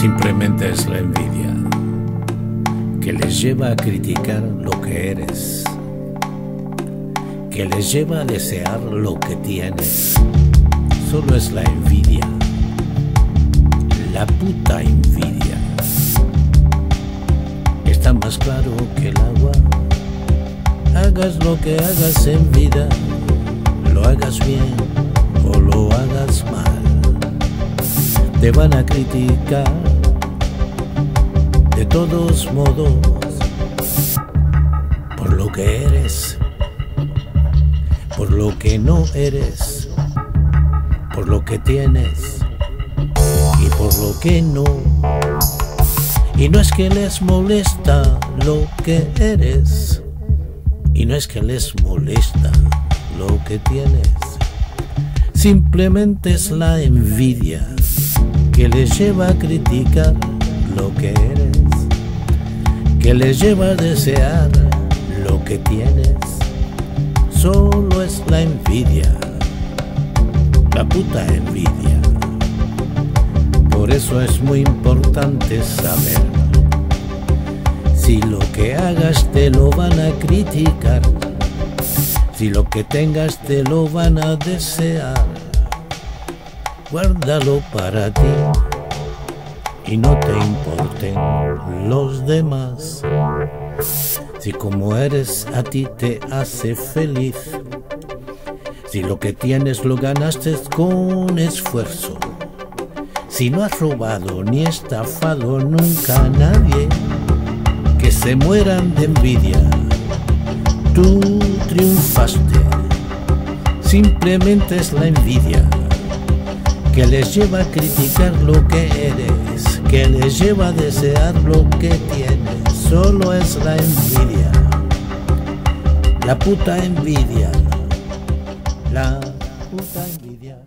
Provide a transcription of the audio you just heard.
Simplemente es la envidia que les lleva a criticar lo que eres, que les lleva a desear lo que tienes. Solo es la envidia, la puta envidia. Está más claro que el agua. Hagas lo que hagas en vida, lo hagas bien o lo hagas mal. Te van a criticar todos modos por lo que eres, por lo que no eres, por lo que tienes y por lo que no. Y no es que les molesta lo que eres, y no es que les molesta lo que tienes, simplemente es la envidia que les lleva a criticar lo que eres, que les lleva a desear lo que tienes. Solo es la envidia, la puta envidia. Por eso es muy importante saber si lo que hagas te lo van a criticar, si lo que tengas te lo van a desear. Guárdalo para ti y no te importen los demás. Si como eres a ti te hace feliz, si lo que tienes lo ganaste con esfuerzo, si no has robado ni estafado nunca a nadie, que se mueran de envidia, tú triunfaste, simplemente es la envidia que les lleva a criticar lo que eres, que le lleva a desear lo que tiene, solo es la envidia, la puta envidia, la puta envidia.